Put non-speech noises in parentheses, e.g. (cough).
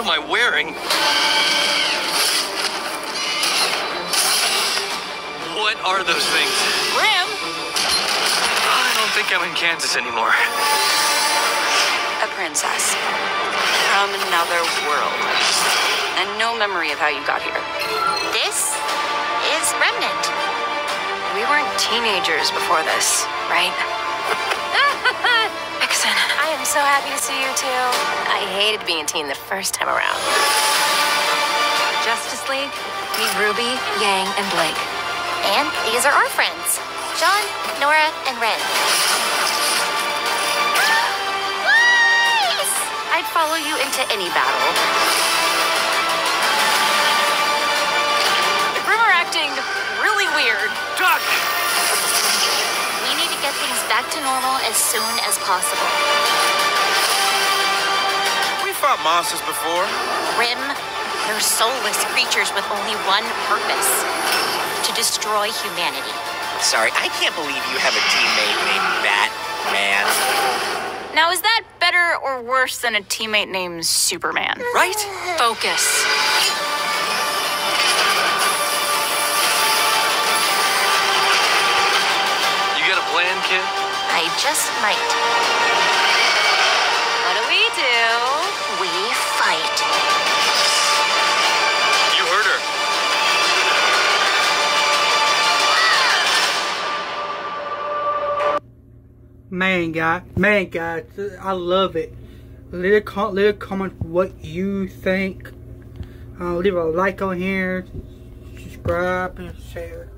Where am I? What am I wearing? What are those things? Ram! I don't think I'm in Kansas anymore. A princess. From another world. And no memory of how you got here. This is Remnant. We weren't teenagers before this, right? (laughs) Vixen. I am so happy to see you too. I hated being a teen the first time around. Justice League, meet Ruby, Yang, and Blake. And these are our friends Jaune, Nora, and Ren. (gasps) I'd follow you into any battle. Normal as soon as possible. We fought monsters before. Grimm, they're soulless creatures with only one purpose to destroy humanity. Sorry, I can't believe you have a teammate named Batman. Now, is that better or worse than a teammate named Superman? Right? Focus. You got a plan, kid? I just might. What do we do? We fight. You heard her. Man, guy, man, guys, I love it. Leave a, com- leave a comment what you think. Uh, leave a like on here, subscribe, and share.